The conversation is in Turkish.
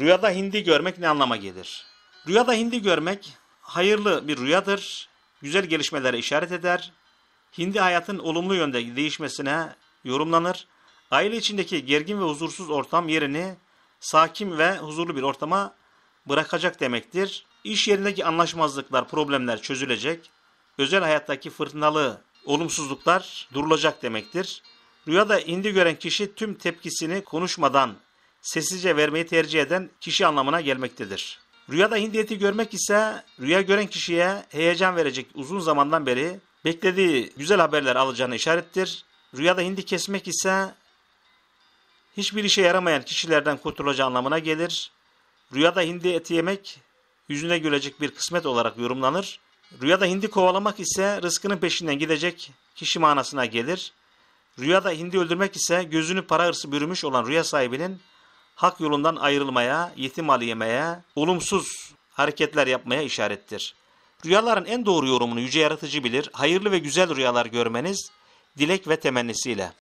Rüyada hindi görmek ne anlama gelir? Rüyada hindi görmek hayırlı bir rüyadır. Güzel gelişmelere işaret eder. Hindi hayatın olumlu yönde değişmesine yorumlanır. Aile içindeki gergin ve huzursuz ortam yerini sakin ve huzurlu bir ortama bırakacak demektir. İş yerindeki anlaşmazlıklar, problemler çözülecek. Özel hayattaki fırtınalı olumsuzluklar durulacak demektir. Rüyada hindi gören kişi tüm tepkisini konuşmadan sessizce vermeyi tercih eden kişi anlamına gelmektedir. Rüyada hindi eti görmek ise rüya gören kişiye heyecan verecek uzun zamandan beri beklediği güzel haberler alacağını işarettir. Rüyada hindi kesmek ise hiçbir işe yaramayan kişilerden kurtulacağı anlamına gelir. Rüyada hindi eti yemek yüzüne gülecek bir kısmet olarak yorumlanır. Rüyada hindi kovalamak ise rızkının peşinden gidecek kişi manasına gelir. Rüyada hindi öldürmek ise gözünü para hırsı bürümüş olan rüya sahibinin hak yolundan ayrılmaya, yetim malı yemeye, olumsuz hareketler yapmaya işarettir. Rüyaların en doğru yorumunu yüce yaratıcı bilir. Hayırlı ve güzel rüyalar görmeniz dilek ve temennisiyle.